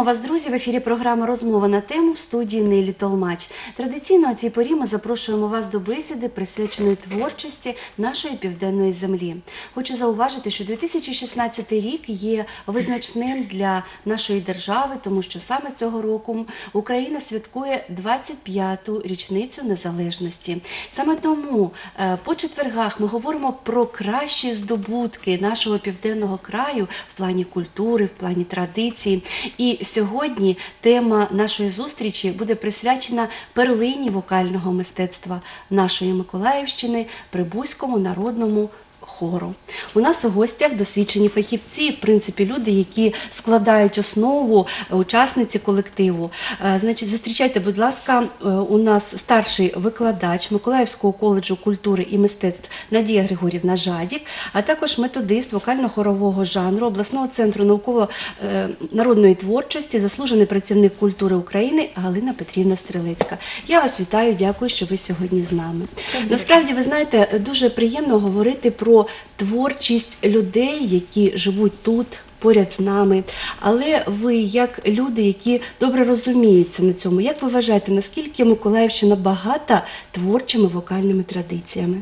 Вітаємо вас, друзі! В ефірі програма Розмова на тему в студії Нелі Толмач. Традиційно у цій порі ми запрошуємо вас до бесіди, присвяченої творчості нашої південної землі. Хочу зауважити, що 2016 рік є визначним для нашої держави, тому що саме цього року Україна святкує 25-ту річницю незалежності. Саме тому е, по четвергах ми говоримо про кращі здобутки нашого південного краю в плані культури, в плані традиції. І сьогодні тема нашої зустрічі буде присвячена перлині вокального мистецтва нашої Миколаївщини, Прибузькому народному. Хору у нас у гостях досвідчені фахівці, в принципі, люди, які складають основу е, учасниці колективу. Е, Значить, зустрічайте, будь ласка, е, у нас старший викладач Миколаївського коледжу культури і мистецтв Надія Григорівна Жадік, а також методист вокально-хорового жанру обласного центру науково-народної творчості, заслужений працівник культури України Галина Петрівна Стрелецька. Я вас вітаю, дякую, що ви сьогодні з нами. Насправді, ви знаєте, дуже приємно говорити про творчість людей, які живуть тут. Поряд з нами, але ви, як люди, які добре розуміються на цьому, як ви вважаєте, наскільки Миколаївщина багата творчими вокальними традиціями?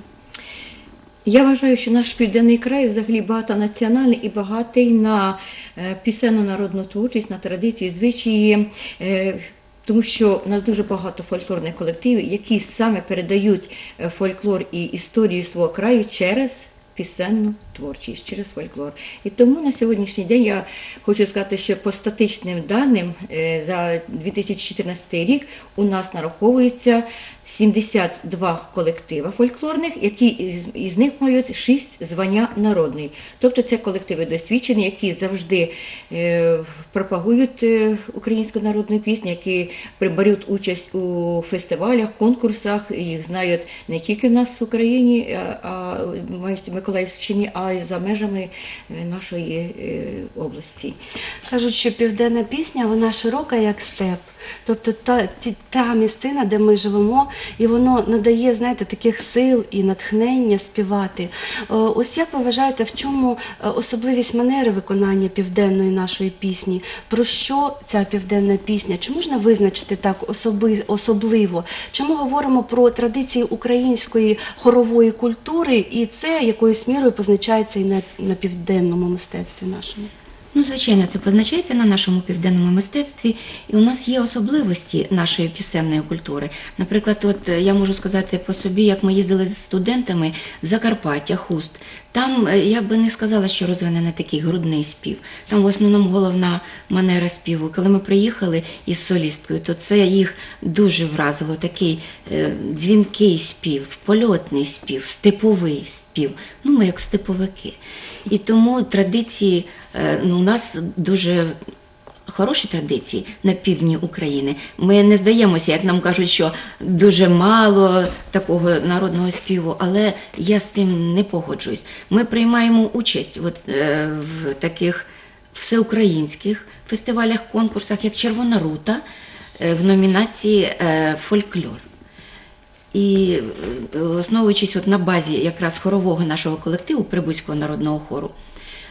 Я вважаю, що наш південний край взагалі багатонаціональний і багатий на е, пісенну народну творчість, на традиції, звичаї. е, Тому що у нас дуже багато фольклорних колективів, які саме передають е, фольклор і історію свого краю через пісенну творчість, через фольклор. І тому на сьогоднішній день я хочу сказати, що по статичним даним е, за 2014 рік у нас нараховується 72 колектива фольклорних, які із, із них мають 6 звання народної. Тобто це колективи досвідчені, які завжди е, пропагують е, українську народну пісню, які при- беруть участь у фестивалях, конкурсах. Їх знають не тільки в нас в Україні, а, а в Миколаївщині, а й за межами е, нашої е, області. Кажуть, що південна пісня вона широка, як степ. Тобто та, ті- та місцина, де ми живемо, і воно надає, знаєте, таких сил і натхнення співати. Е, Ось як ви вважаєте, в чому е, особливість манери виконання південної нашої пісні? Про що ця південна пісня? Чи можна визначити так особи, особливо? Чи ми говоримо про традиції української хорової культури, і це якоюсь мірою позначається і на, на південному мистецтві нашому? Ну, звичайно, це позначається на нашому південному мистецтві, і у нас є особливості нашої пісенної культури. Наприклад, от е, я можу сказати по собі, як ми їздили з студентами в Закарпаття, Хуст. Там е, я би не сказала, що розвинений такий грудний спів. Там в основному головна манера співу. Коли ми приїхали із солісткою, то це їх дуже вразило. Такий е, дзвінкий спів, польотний спів, степовий спів. Ну, ми як степовики. І тому традиції ну, у нас дуже хороші традиції на півдні України. Ми не здаємося, як нам кажуть, що дуже мало такого народного співу, але я з цим не погоджуюсь. Ми приймаємо участь от, е, в таких всеукраїнських фестивалях, конкурсах, як Червона рута е, в номінації е, Фольклор. І е, основуючись от на базі якраз хорового нашого колективу Прибузького народного хору,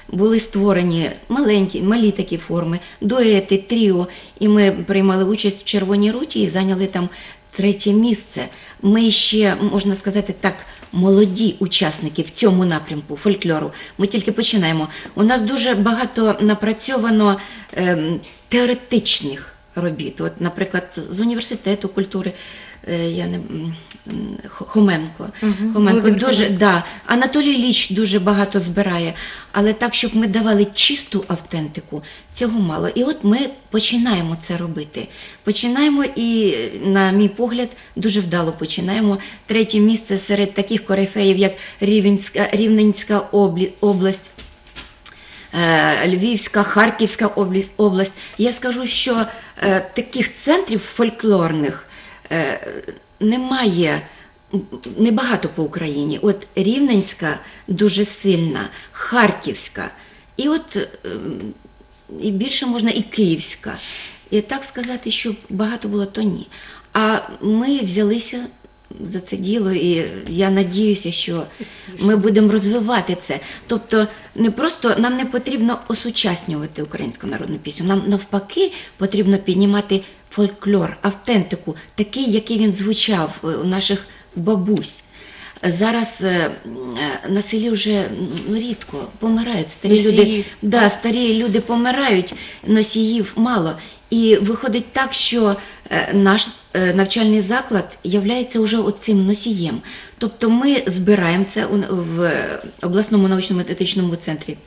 були створені маленькі, малі такі форми, дуети, тріо. І ми приймали участь в Червоній руті і зайняли там третє місце. Ми ще, можна сказати так, молоді учасники в цьому напрямку фольклору. Ми тільки починаємо. У нас дуже багато напрацьовано ем, теоретичних робіт. От, наприклад, з університету культури. Е, Я не м, м, Х- Хоменко. Хоменко дуже да. Анатолій Ліч дуже багато збирає, але так, щоб ми давали чисту автентику, цього мало. І от ми починаємо це робити. Починаємо і, на мій погляд, дуже вдало починаємо. Третє місце серед таких корифеїв, як Рівненська, Рівненська область. е, Львівська, Харківська область. Я скажу, що е, таких центрів фольклорних немає м, небагато по Україні. От Рівненська дуже сильна, Харківська, і от е, і більше можна і Київська. І так сказати, щоб багато було, то ні. А ми взялися за це діло, і я надіюся, що ми будемо розвивати це. Тобто, не просто нам не потрібно осучаснювати українську народну пісню. Нам навпаки потрібно піднімати фольклор, автентику, такий, який він звучав е, у наших бабусь. Зараз е, е, на селі вже ну, рідко помирають старі Носії. люди. Да, старі люди помирають, носіїв мало. І виходить так, що наш навчальний заклад являється вже оцим носієм. Тобто ми збираємо це в обласному научно-методичному центрі.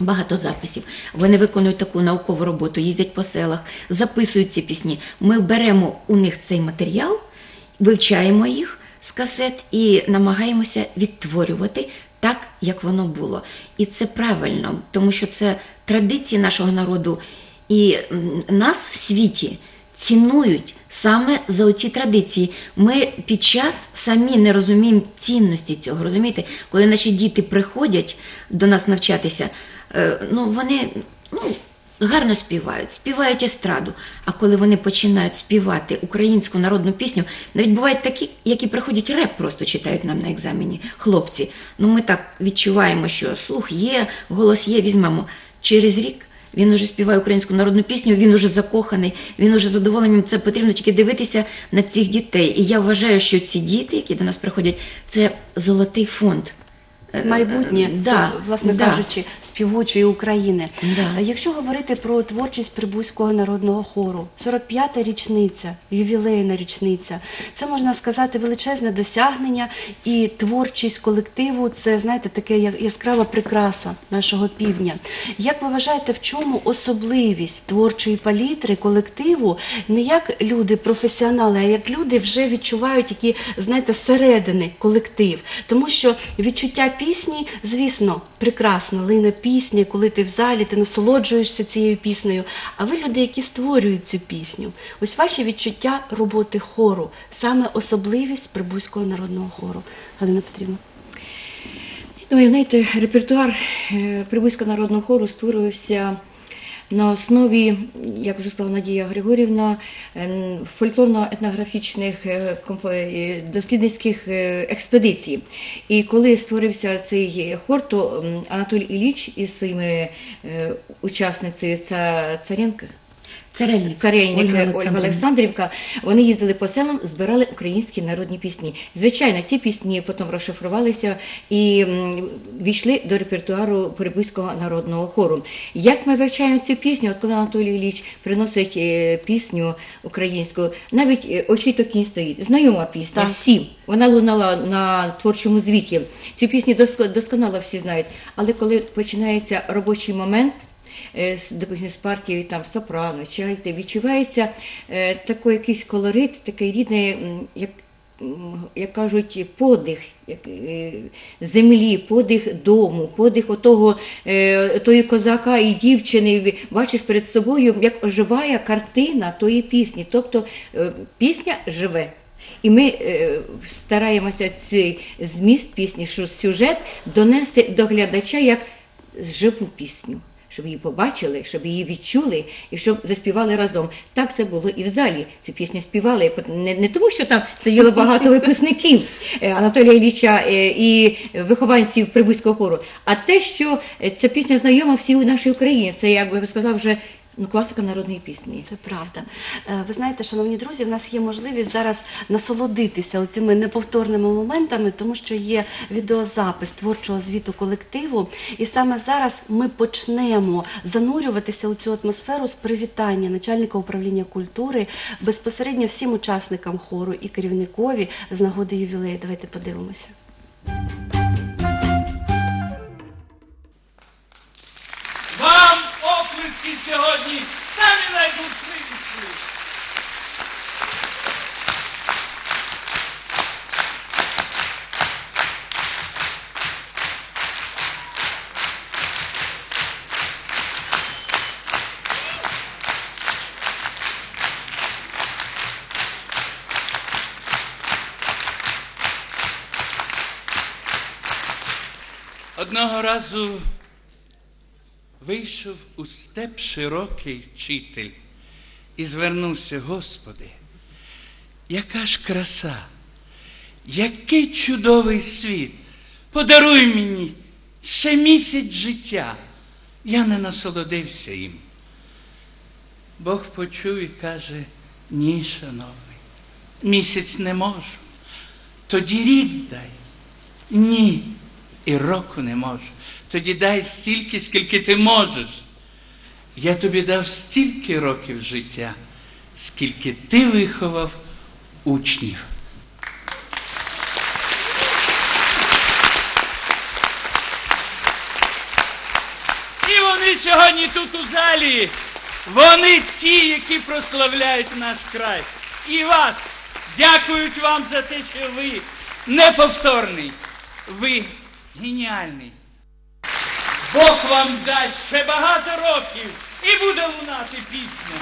Багато записів. Вони виконують таку наукову роботу, їздять по селах, записують ці пісні. Ми беремо у них цей матеріал, вивчаємо їх з касет і намагаємося відтворювати так, як воно було. І це правильно, тому що це традиції нашого народу, і нас в світі цінують саме за оці традиції. Ми під час самі не розуміємо цінності цього. Розумієте, коли наші діти приходять до нас навчатися, ну вони ну, гарно співають, співають естраду. А коли вони починають співати українську народну пісню, навіть бувають такі, які приходять реп, просто читають нам на екзамені, хлопці. Ну ми так відчуваємо, що слух є, голос є, візьмемо через рік. Він уже співає українську народну пісню, він уже закоханий, він уже задоволений. Це потрібно тільки дивитися на цих дітей. І я вважаю, що ці діти, які до нас приходять, це золотий фонд. Е, майбутнє, е, да, це, власне да. кажучи, співочої України. Да. Е, Якщо говорити про творчість Прибузького народного хору, 45-та річниця, ювілейна річниця, це можна сказати величезне досягнення, і творчість колективу це знаєте таке яскрава прикраса нашого півдня. Як ви вважаєте, в чому особливість творчої палітри колективу, не як люди професіонали, а як люди вже відчувають, які знаєте, середини колектив, тому що відчуття пісні, звісно, прекрасна лина пісня, коли ти в залі, ти насолоджуєшся цією піснею. А ви люди, які створюють цю пісню. Ось ваші відчуття роботи хору, саме особливість Прибузького народного хору. Галина Петрівна. Ну, і знаєте, репертуар е, Прибузького народного хору створювався на основі, як вже сказала Надія Григорівна, е, фольклорно-етнографічних е, е, дослідницьких експедицій. І коли створився цей хор, то Анатолій Іліч із своїми учасницею ця Царенко, Царельник, Царельник Ольга Ольга Олександрівка, вони їздили по селам, збирали українські народні пісні. Звичайно, ці пісні потім розшифрувалися і війшли до репертуару Прибузького народного хору. Як ми вивчаємо цю пісню, от коли Анатолій Ілліч приносить е, пісню українську, навіть е, очі то кінь стоїть. Знайома пісня, Так. всім. Вона лунала на творчому звіті. Цю пісню доско- досконало всі знають. Але коли починається робочий момент, допустим, з партією там сопрано чи альти, відчувається е, такий якийсь колорит, такий рідний, як, як кажуть, подих е, землі, подих дому, подих отого, е, тої козака і дівчини. Бачиш перед собою, як оживає картина тої пісні. Тобто е, пісня живе. І ми е, стараємося цей зміст пісні, що сюжет донести до глядача як живу пісню, щоб її побачили, щоб її відчули і щоб заспівали разом. Так це було і в залі. Цю пісню співали не, не тому, що там сиділо багато випускників е, Анатолія Ілліча е, і вихованців Прибузького хору, а те, що е, ця пісня знайома всій нашій Україні. Це, як би сказав, вже ну, класика народної пісні. Це правда. Е, Ви знаєте, шановні друзі, в нас є можливість зараз насолодитися тими неповторними моментами, тому що є відеозапис творчого звіту колективу. І саме зараз ми почнемо занурюватися у цю атмосферу з привітання начальника управління культури безпосередньо всім учасникам хору і керівникові з нагоди ювілею. Давайте подивимося. Оплески сьогодні самі найбутливіші. Одного разу вийшов у степ широкий вчитель і звернувся, Господи, яка ж краса, який чудовий світ. Подаруй мені ще місяць життя. Я не насолодився їм. Бог почув і каже: ні, шановний, місяць не можу. Тоді рік дай. Ні, і року не можу. Тоді дай стільки, скільки ти можеш. Я тобі дав стільки років життя, скільки ти виховав учнів. І вони сьогодні тут у залі. Вони ті, які прославляють наш край. І вас дякують вам за те, що ви неповторний. Ви геніальний. Бог вам дасть ще багато років і буде лунати пісня.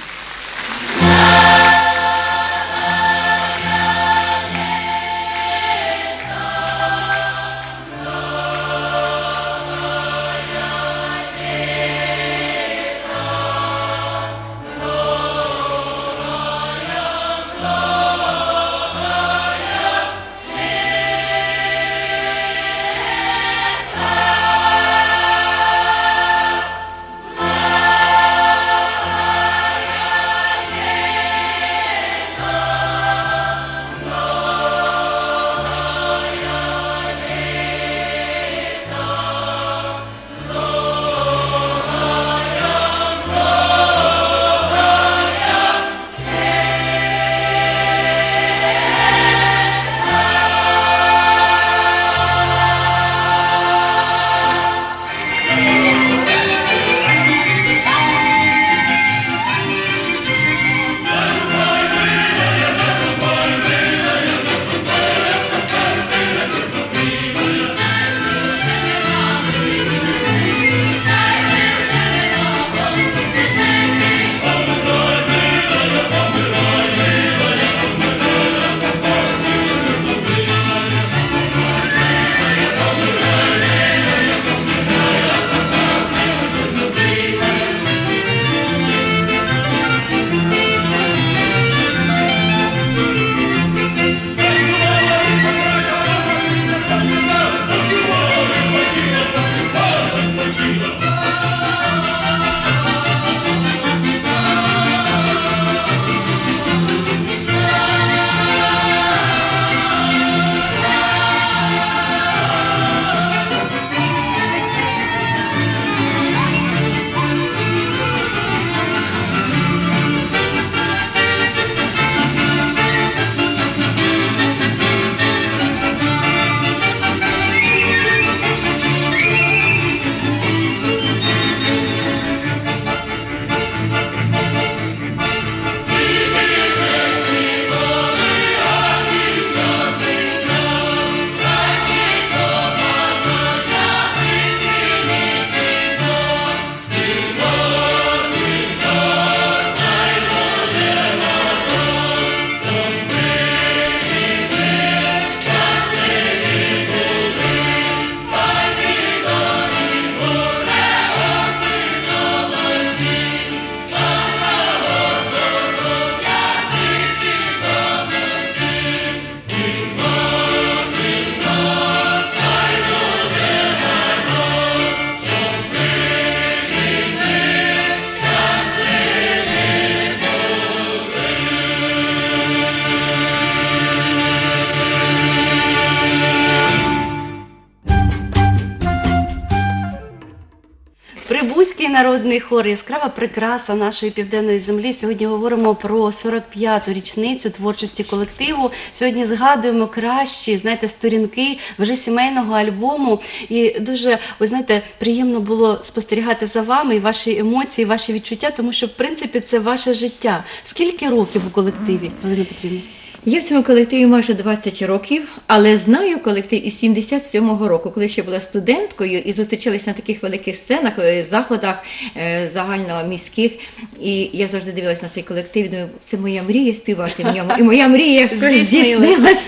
Прибузький народний хор, яскрава прикраса нашої південної землі. Сьогодні говоримо про 45-ту річницю творчості колективу. Сьогодні згадуємо кращі, знаєте, сторінки вже сімейного альбому. І дуже, ви знаєте, приємно було спостерігати за вами і ваші емоції, ваші відчуття, тому що в принципі це ваше життя. Скільки років у колективі, Галина Петрівна? Я в цьому колективі майже 20 років, але знаю колектив із 77-го року, коли ще була студенткою і зустрічалися на таких великих сценах, е, заходах е, загальноміських. І я завжди дивилася на цей колектив. і Думаю, це моя мрія співати в ньому. І моя мрія здійснилась.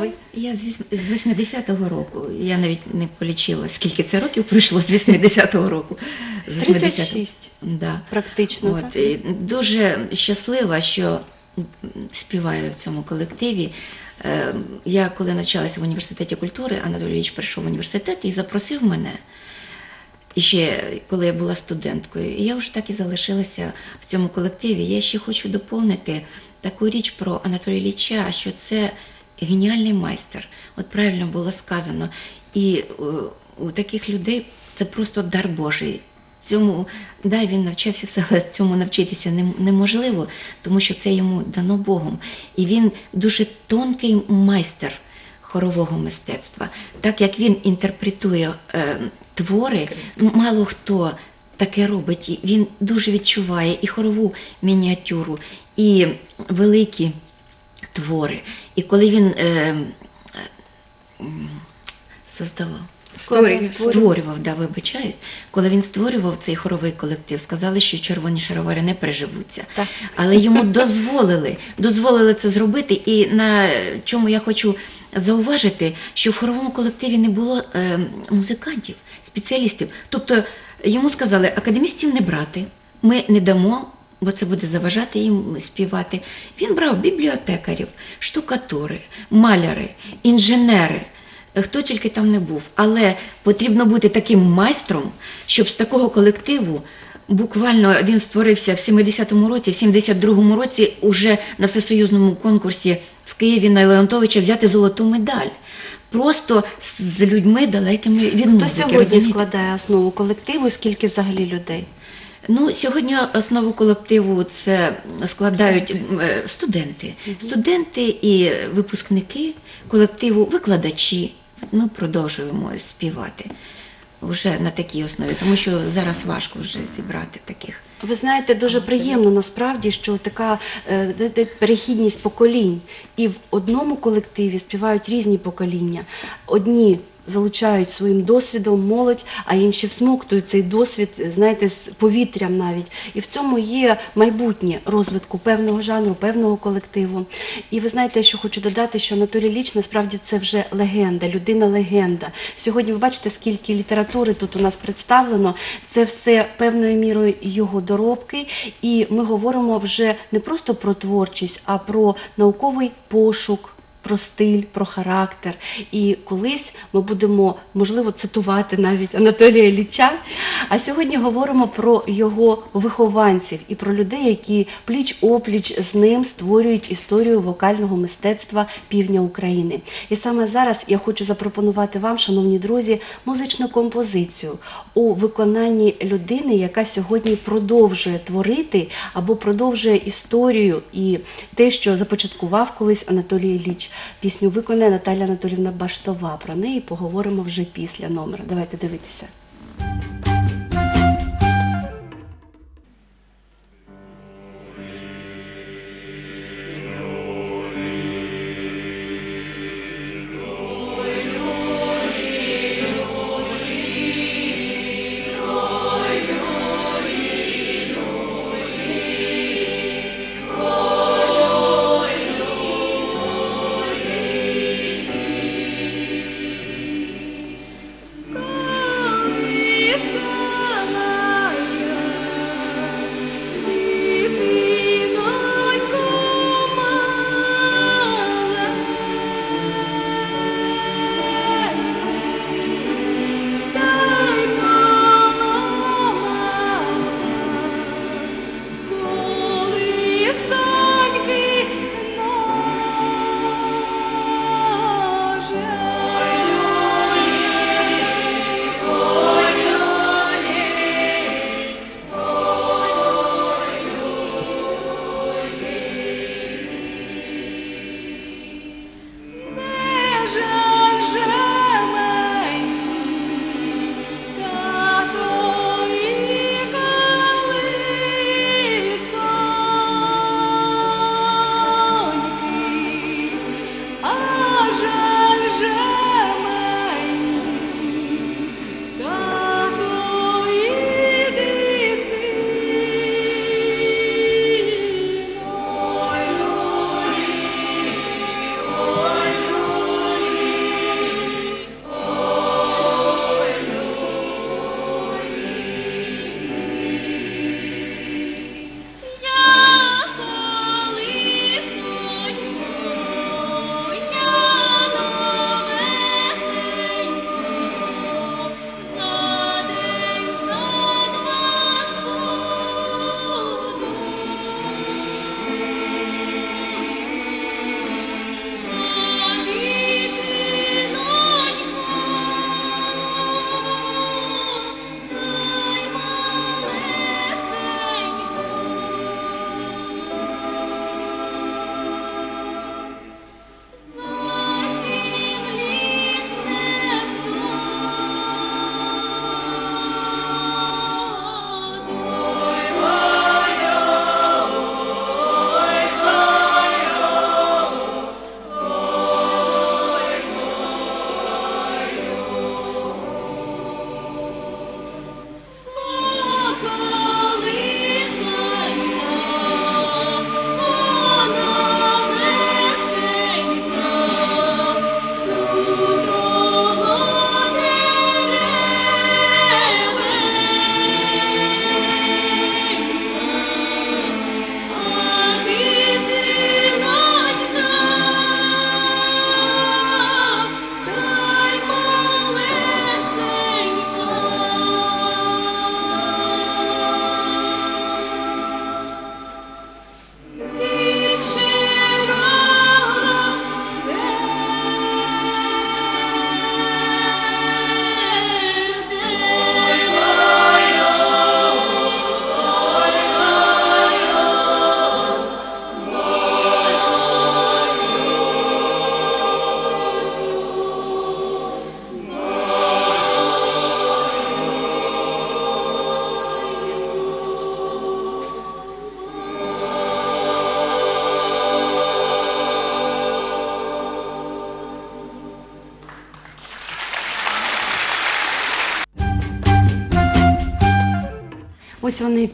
ви? Я з віс- з 80-го року. Я навіть не полічила, скільки це років пройшло з 80-го року. З 80-го. 36. Да. Практично, От, так? і дуже щаслива, що співаю в цьому колективі. Е, Я коли навчалася в університеті культури, Анатолій Ілліч прийшов в університет і запросив мене. І ще коли я була студенткою, і я вже так і залишилася в цьому колективі. Я ще хочу доповнити таку річ про Анатолія Ілліча, що це геніальний майстер. От правильно було сказано. І е, у таких людей це просто дар Божий. Цьому да, він навчався все, але цьому навчитися неможливо, тому що це йому дано Богом. І він дуже тонкий майстер хорового мистецтва. Так як він інтерпретує е, твори, мало хто таке робить. Він дуже відчуває і хорову мініатюру, і великі твори. І коли він е, м, создавав. Створював. Створював, да, вибачаюсь. Коли він створював цей хоровий колектив, сказали, що червоні шаровари не приживуться. Так. Але йому дозволили, дозволили це зробити. І на чому я хочу зауважити, що в хоровому колективі не було е, музикантів, спеціалістів. Тобто йому сказали, академістів не брати, ми не дамо. Бо це буде заважати їм співати. Він брав бібліотекарів, штукатури, маляри, інженери, хто тільки там не був. Але потрібно бути таким майстром, щоб з такого колективу буквально він створився в 70-му році, в 72-му році уже на всесоюзному конкурсі в Києві на Леонтовича взяти золоту медаль. Просто з людьми далекими від Хто музики. сьогодні розумієте? складає основу колективу і скільки взагалі людей? Ну, сьогодні основу колективу це складають м, е, студенти. Студенти і випускники колективу, викладачі. Ми продовжуємо співати вже на такій основі, тому що зараз важко вже зібрати таких. Ви знаєте, дуже приємно насправді, що така е, перехідність поколінь. І в одному колективі співають різні покоління. Одні залучають своїм досвідом молодь, а інші всмоктують цей досвід, знаєте, з повітрям навіть. І в цьому є майбутнє розвитку певного жанру, певного колективу. І ви знаєте, що хочу додати, що Анатолій Ліч насправді це вже легенда, людина-легенда. Сьогодні ви бачите, скільки літератури тут у нас представлено. Це все певною мірою його доробки. І ми говоримо вже не просто про творчість, а про науковий пошук. Про стиль, про характер. І колись ми будемо, можливо, цитувати навіть Анатолія Ліча. А сьогодні говоримо про його вихованців і про людей, які пліч-опліч з ним створюють історію вокального мистецтва півдня України. І саме зараз я хочу запропонувати вам, шановні друзі, музичну композицію у виконанні людини, яка сьогодні продовжує творити або продовжує історію і те, що започаткував колись Анатолій Ілліч. Пісню виконає Наталя Анатолівна Баштова. Про неї поговоримо вже після номера. Давайте дивитися.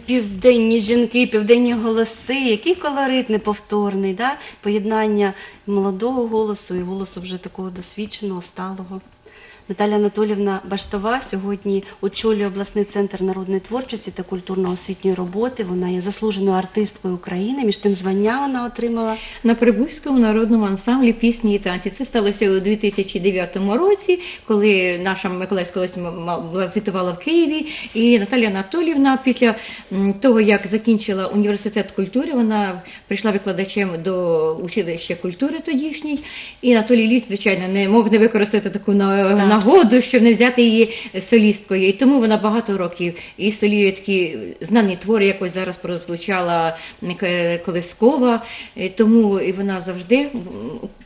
Південні жінки, південні голоси, який колорит неповторний, да? поєднання молодого голосу і голосу вже такого досвідченого, сталого. Наталя Анатолівна Баштова сьогодні очолює обласний центр народної творчості та культурно-освітньої роботи. Вона є заслуженою артисткою України. Між тим звання вона отримала. На Прибузькому народному ансамблі пісні і танці. Це сталося у 2009 році, коли наша Миколаївська область була звітувала в Києві. І Наталія Анатолівна, після того, як закінчила університет культури, вона прийшла викладачем до училища культури тодішній. І Анатолій Ліс, звичайно, не мог не використати таку на- нагоду, щоб не взяти її солісткою. І тому вона багато років і солює такі знані твори, якось зараз прозвучала Колескова. Е, Тому і вона завжди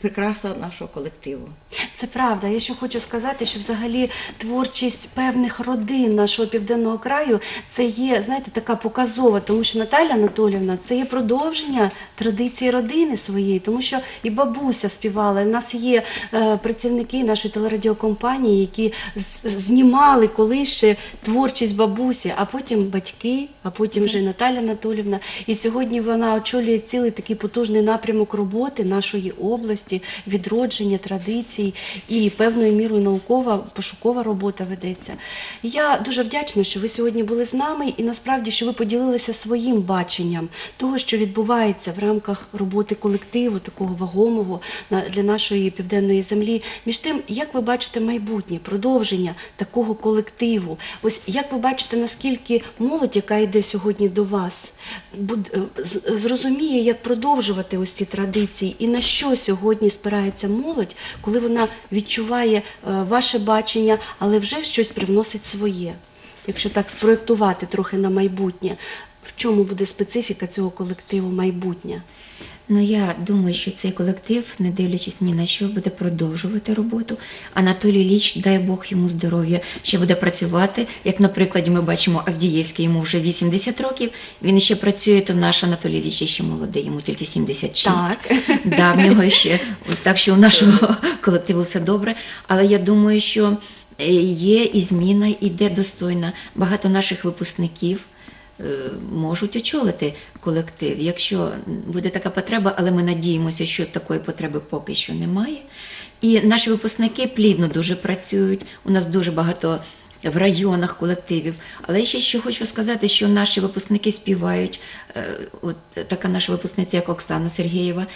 прикраса нашого колективу. Це правда. Я ще хочу сказати, що взагалі творчість певних родин нашого південного краю це є, знаєте, така показова, тому що Наталя Анатолівна це є продовження традиції родини своєї, тому що і бабуся співала. І в нас є е, працівники нашої телерадіокомпанії, які знімали колись творчість бабусі, а потім батьки, а потім вже Наталя Анатолівна. І сьогодні вона очолює цілий такий потужний напрямок роботи нашої області, відродження традицій і певною мірою наукова пошукова робота ведеться. Я дуже вдячна, що ви сьогодні були з нами, і насправді, що ви поділилися своїм баченням того, що відбувається в рамках роботи колективу, такого вагомого для нашої південної землі. Між тим, як ви бачите майбутнє, продовження такого колективу? Ось як ви бачите, наскільки молодь, яка йде сьогодні до вас, е, зрозуміє, як продовжувати ось ці традиції, і на що сьогодні спирається молодь, коли вона відчуває е, ваше бачення, але вже щось привносить своє. Якщо так спроєктувати трохи на майбутнє, в чому буде специфіка цього колективу майбутнє? Ну я думаю, що цей колектив, не дивлячись ні на що, буде продовжувати роботу. Анатолій Ліч, дай Бог йому здоров'я, ще буде працювати. Як на прикладі ми бачимо Авдієвський, йому вже 80 років. Він ще працює, то наш Анатолій Ліч ще молодий, йому тільки 76. Так. Да, в нього ще так, що у нашого колективу все добре. Але я думаю, що е, є і зміна, іде достойна. Багато наших випускників можуть очолити колектив, якщо буде така потреба, але ми надіємося, що такої потреби поки що немає. І наші випускники плідно дуже працюють. У нас дуже багато в районах колективів. Але я ще що хочу сказати, що наші випускники співають. е, От така наша випускниця, як Оксана Сергієва,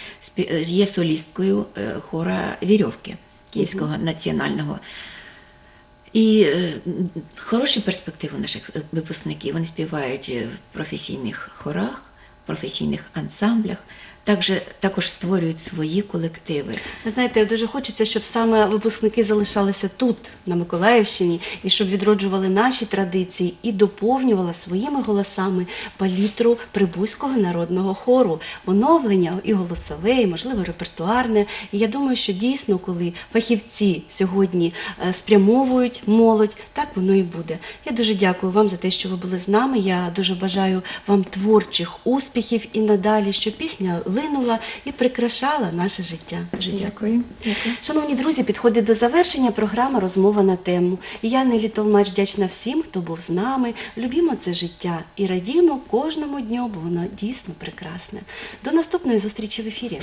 є солісткою е, хора Вірьовки Київського національного. І е, хороші перспективи наших е, випускників. Вони співають е, в професійних хорах, професійних ансамблях, також, також створюють свої колективи. Ви знаєте, дуже хочеться, щоб саме випускники залишалися тут, на Миколаївщині, і щоб відроджували наші традиції і доповнювали своїми голосами палітру Прибузького народного хору, оновлення і голосове, і, можливо, репертуарне. І я думаю, що дійсно, коли фахівці сьогодні е, спрямовують молодь, так воно і буде. Я дуже дякую вам за те, що ви були з нами. Я дуже бажаю вам творчих успіхів і надалі, щоб пісня линула і прикрашала наше життя. Дуже дякую. Дякую. Дякую. Шановні друзі, підходить до завершення програма Розмова на тему. І я Нелі Толмач вдячна всім, хто був з нами. Любімо це життя і радімо кожному дню, бо воно дійсно прекрасне. До наступної зустрічі в ефірі.